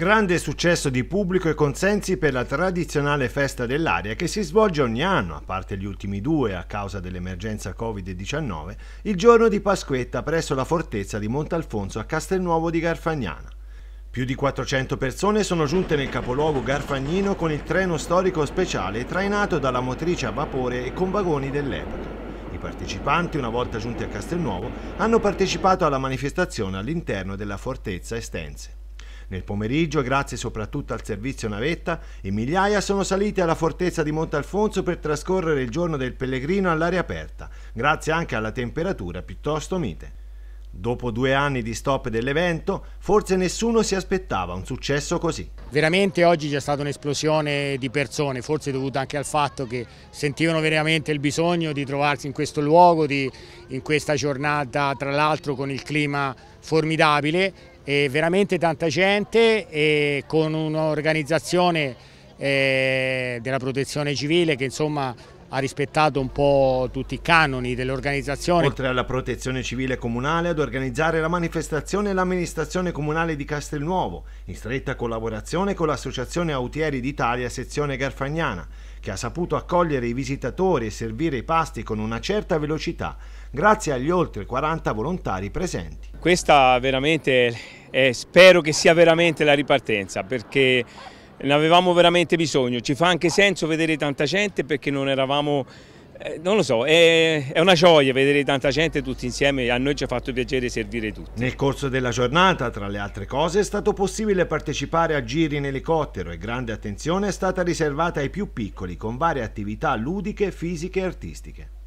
Grande successo di pubblico e consensi per la tradizionale festa dell'aria che si svolge ogni anno, a parte gli ultimi due a causa dell'emergenza Covid-19, il giorno di Pasquetta presso la fortezza di Montalfonso a Castelnuovo di Garfagnana. Più di 400 persone sono giunte nel capoluogo garfagnino con il treno storico speciale trainato dalla motrice a vapore e con vagoni dell'epoca. I partecipanti, una volta giunti a Castelnuovo, hanno partecipato alla manifestazione all'interno della fortezza estense. Nel pomeriggio, grazie soprattutto al servizio navetta, in migliaia sono saliti alla fortezza di Montalfonso per trascorrere il giorno del pellegrino all'aria aperta, grazie anche alla temperatura piuttosto mite. Dopo due anni di stop dell'evento, forse nessuno si aspettava un successo così. Veramente oggi c'è stata un'esplosione di persone, forse dovuta anche al fatto che sentivano veramente il bisogno di trovarsi in questo luogo, di, in questa giornata tra l'altro con il clima formidabile e veramente tanta gente e con un'organizzazione eh, della protezione civile che insomma ha rispettato un po' tutti i canoni dell'organizzazione. Oltre alla protezione civile comunale, ad organizzare la manifestazione l'amministrazione comunale di Castelnuovo, in stretta collaborazione con l'Associazione Autieri d'Italia sezione Garfagnana, che ha saputo accogliere i visitatori e servire i pasti con una certa velocità, grazie agli oltre 40 volontari presenti. Questa veramente, è, spero che sia veramente la ripartenza, perché ne avevamo veramente bisogno, ci fa anche senso vedere tanta gente perché non eravamo, eh, non lo so, è, una gioia vedere tanta gente tutti insieme, a noi ci ha fatto piacere servire tutti. Nel corso della giornata, tra le altre cose, è stato possibile partecipare a giri in elicottero e grande attenzione è stata riservata ai più piccoli con varie attività ludiche, fisiche e artistiche.